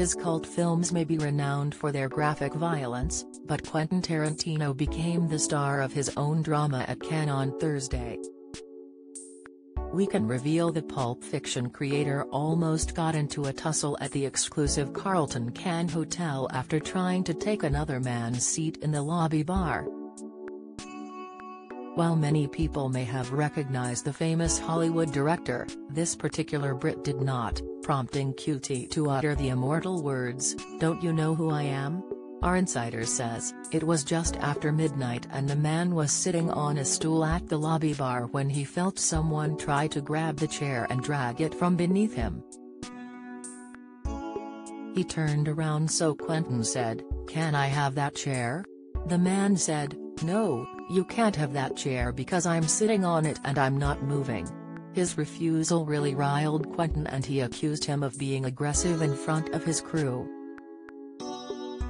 His cult films may be renowned for their graphic violence, but Quentin Tarantino became the star of his own drama at Cannes on Thursday. We can reveal the Pulp Fiction creator almost got into a tussle at the exclusive Carlton Cannes Hotel after trying to take another man's seat in the lobby bar. While many people may have recognized the famous Hollywood director, this particular Brit did not, prompting QT to utter the immortal words, Don't you know who I am? Our insider says, it was just after midnight and the man was sitting on a stool at the lobby bar when he felt someone try to grab the chair and drag it from beneath him. He turned around so Quentin said, Can I have that chair? The man said, No, you can't have that chair because I'm sitting on it and I'm not moving. His refusal really riled Quentin and he accused him of being aggressive in front of his crew.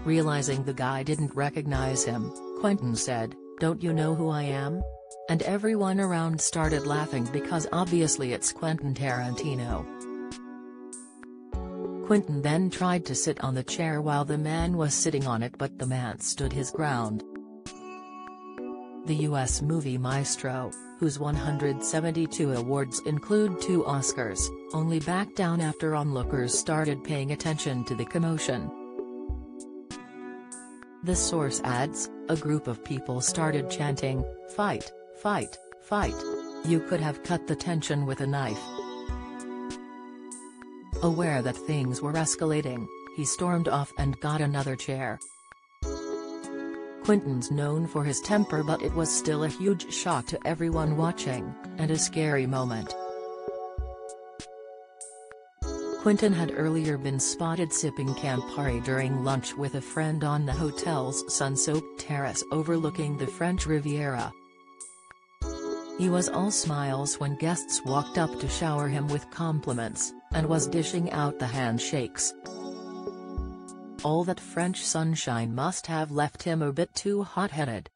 Realizing the guy didn't recognize him, Quentin said, Don't you know who I am? And everyone around started laughing because obviously it's Quentin Tarantino. Quentin then tried to sit on the chair while the man was sitting on it but the man stood his ground. The U.S. movie Maestro, whose 172 awards include two Oscars, only backed down after onlookers started paying attention to the commotion. The source adds, a group of people started chanting, fight, fight, fight. You could have cut the tension with a knife. Aware that things were escalating, he stormed off and got another chair. Quentin's known for his temper but it was still a huge shock to everyone watching, and a scary moment. Quentin had earlier been spotted sipping Campari during lunch with a friend on the hotel's sun-soaked terrace overlooking the French Riviera. He was all smiles when guests walked up to shower him with compliments, and was dishing out the handshakes. All that French sunshine must have left him a bit too hot-headed.